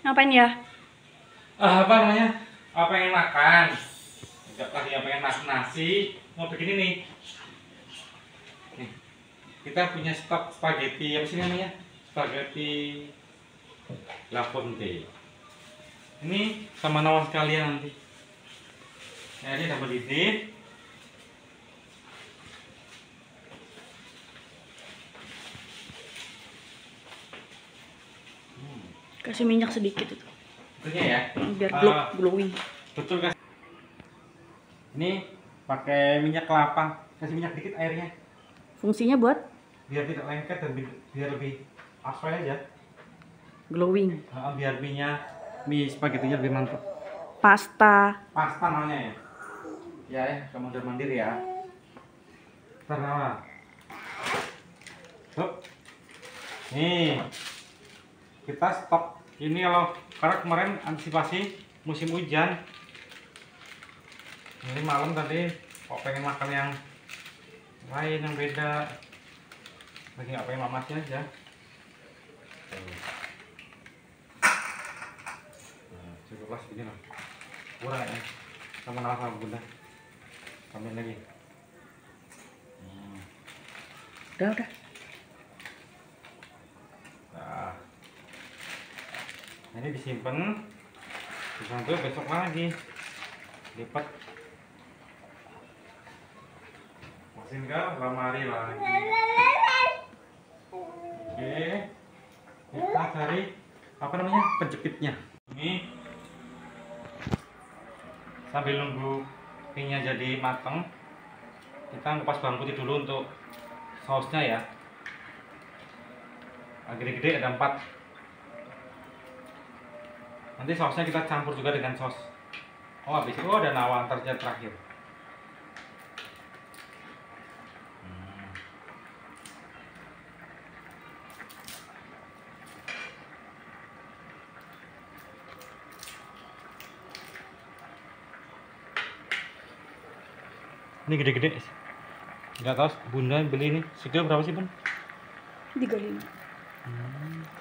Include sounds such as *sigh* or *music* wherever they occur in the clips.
Ngapain ya? Ah, apa namanya? Apa pengen makan? Enggak lagi yang pengen makan nasi, mau begini nih. Nih, kita punya stok spaghetti apa sih namanya? Spaghetti La Fonte. Ini sama nawas kalian nanti. Ya, ini dapat ini. Kasih minyak sedikit itu. Ya. Biar Ah. glow, glowing. Betul kan? Ini pakai minyak kelapa. Kasih minyak dikit airnya. Fungsinya buat Biar tidak lengket dan bi- biar lebih aspal aja. glowing. Nah, biar mie-nya mie spagettinya lebih mantap. Pasta. Pasta namanya ya. Ya ya, kamu udah mandiri ya. Ternawa. Nih. Kita stok ini kalau karena kemarin antisipasi musim hujan. Ini malam tadi kok pengen makan yang lain yang beda. Lagi nggak pengen mamasnya aja. Tuh. Nah, cukuplah segini lah kurang ya sama nama sama bunda tambahin lagi hmm. Udah, udah. Ini disimpan. Disimpan tuh besok lagi. Lipat. Masukin ke lemari lagi. Oke. Kita cari apa namanya penjepitnya. Ini. Sambil nunggu mie jadi matang kita ngupas bawang putih dulu untuk sausnya ya. Nah, gede-gede ada empat nanti sausnya kita campur juga dengan saus. Oh habis itu oh, ada nawa antarnya terakhir. Hmm. ini gede-gede nggak tahu bunda beli ini. Sekilo berapa sih bun? 35.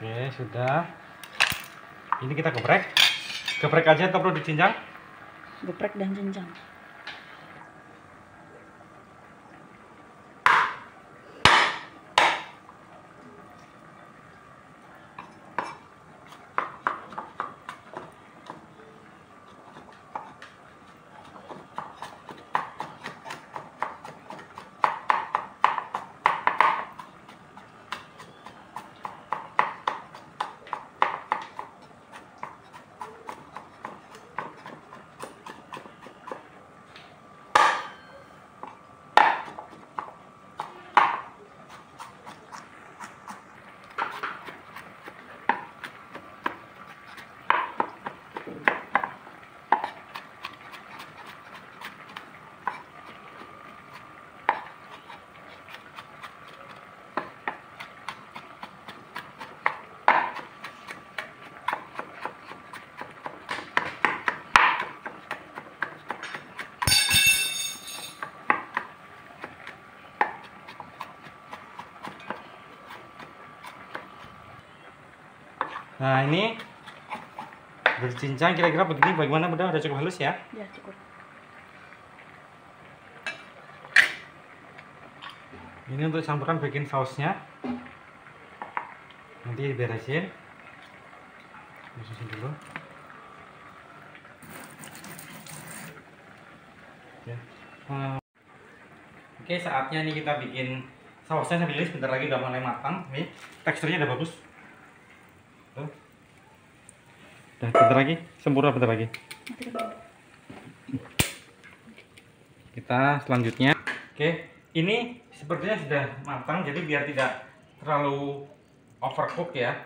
Oke sudah. Ini kita geprek. Geprek aja atau perlu dicincang Geprek dan cincang. Nah ini udah dicincang kira-kira begini bagaimana bunda? Udah cukup halus ya? Ya, cukup. ini untuk campuran bikin sausnya. Nanti beresin. Beresin dulu. Oke Hmm. oke saatnya nih kita bikin sausnya sambil sebentar lagi udah mulai matang. Nih teksturnya udah bagus udah bentar lagi. Sempurna bentar lagi. Kita selanjutnya. Oke ini sepertinya sudah matang jadi biar tidak terlalu overcook ya.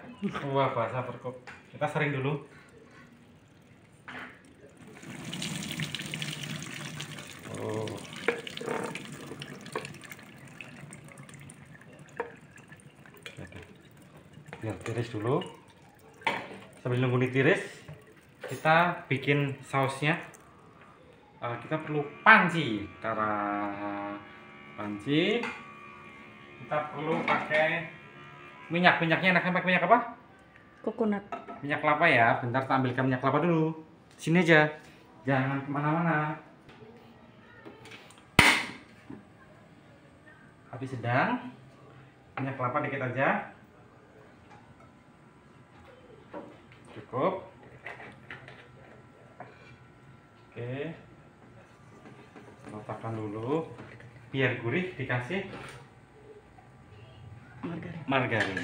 Wah bahasa overcook. Kita sering dulu. Oh. biar tiris dulu sambil nunggu ini tiris kita bikin sausnya. Eh, kita perlu panci cara panci. Kita perlu pakai minyak. Minyaknya enaknya pakai minyak apa? Coconut. minyak kelapa ya. Bentar kita ambilkan minyak kelapa dulu. Sini aja. Jangan ke mana-mana. Api sedang minyak kelapa dikit aja cukup. Oke. Letakkan dulu. Biar gurih dikasih Margarin. margarin.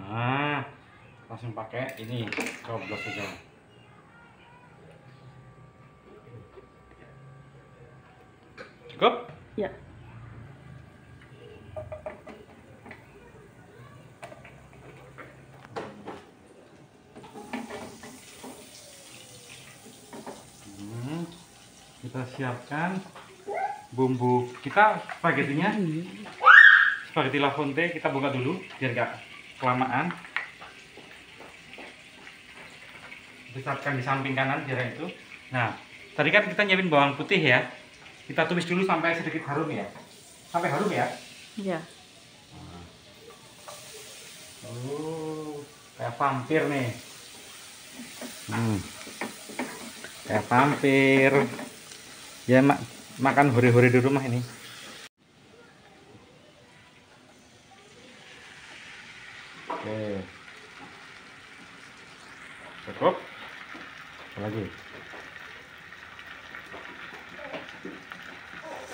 Nah langsung pakai ini coblos aja. Cukup? Ya. Hmm, kita siapkan bumbu. Kita spaghettinya Hmm. spaghetti La Fonte kita buka dulu biar gak kelamaan. Besarkan di samping kanan biar itu. Nah tadi kan kita nyiapin bawang putih ya. Kita tumis dulu sampai sedikit harum ya. Sampai harum ya? Ya. oh kayak vampir nih. Hmm. kayak vampir ya mak makan hore-hore di rumah ini. Oke. Cukup. Apa lagi?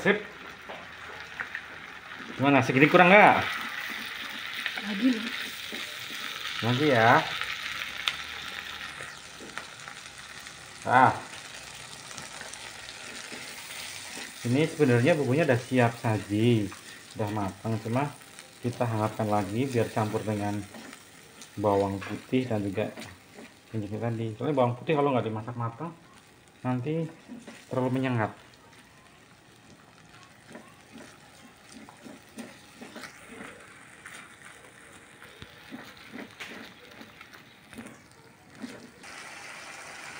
Sip. Gimana segini kurang nggak? Lagi nanti ya. Ah ini sebenarnya bumbunya udah siap saji udah matang cuma kita hangatkan lagi biar campur dengan bawang putih dan juga ini tadi soalnya bawang putih kalau nggak dimasak matang nanti terlalu menyengat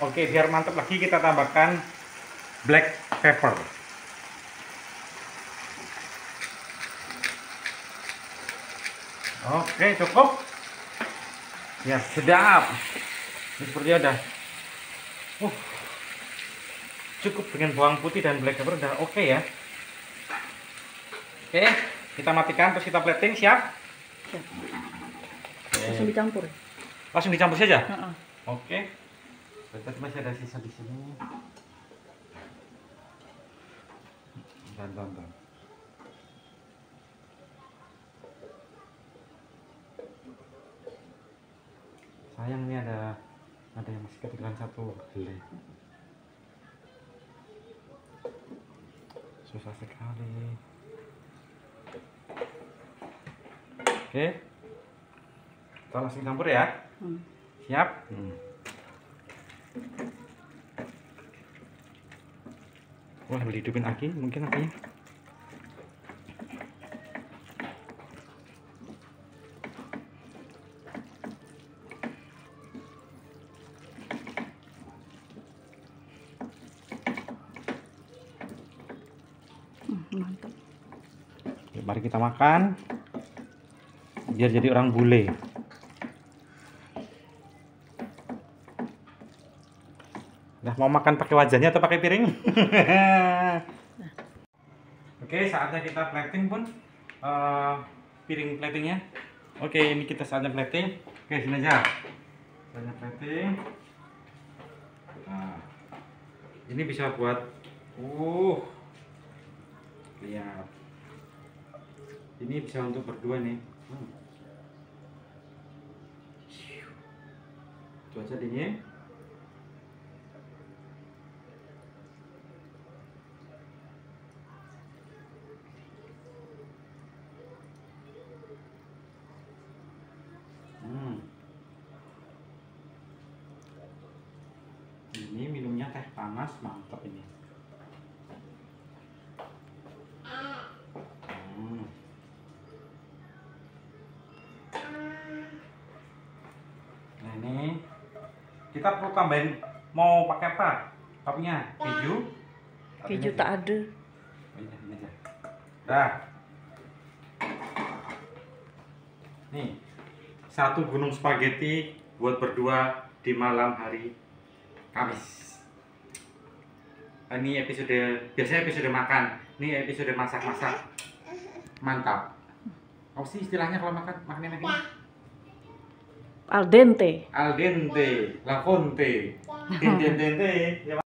Oke, biar mantap lagi kita tambahkan black pepper. Oke, cukup. Ya, sedap. Ini seperti ada. Uh, cukup dengan bawang putih dan black pepper udah oke ya. Oke, kita matikan terus kita plating siap. Siap. Oke. Langsung dicampur. Langsung dicampur saja. Heeh. Oke. Berarti masih ada sisa di sini. Dan tonton. Sayang nih ada ada yang masih ketinggalan satu helai. Susah sekali. Oke. Kita langsung campur ya. Hmm. Siap? Hmm. Wah, hidupin lagi mungkin apinya. Hmm, mantap. Oke, mari kita makan. Biar jadi orang bule. Nah, mau makan pakai wajahnya atau pakai piring? *laughs* Oke, saatnya kita plating pun. Eh, piring platingnya. Oke, ini kita saatnya plating. Oke, sini aja. Saatnya plating. Nah, ini bisa buat. Uh, lihat. Ini bisa untuk berdua nih. Hmm. Itu aja dingin. Hmm. Ini minumnya teh panas mantap ini. Hmm. Nah ini kita perlu tambahin mau pakai apa? Toppingnya keju. Keju tak ada. Ini aja. Dah. Nih, satu gunung spaghetti buat berdua di malam hari Kamis. Ini episode biasanya episode makan. Ini episode masak-masak. Mantap. Apa sih istilahnya kalau makan makan enak ini? Al dente. Al dente, la fonte. Dente dente.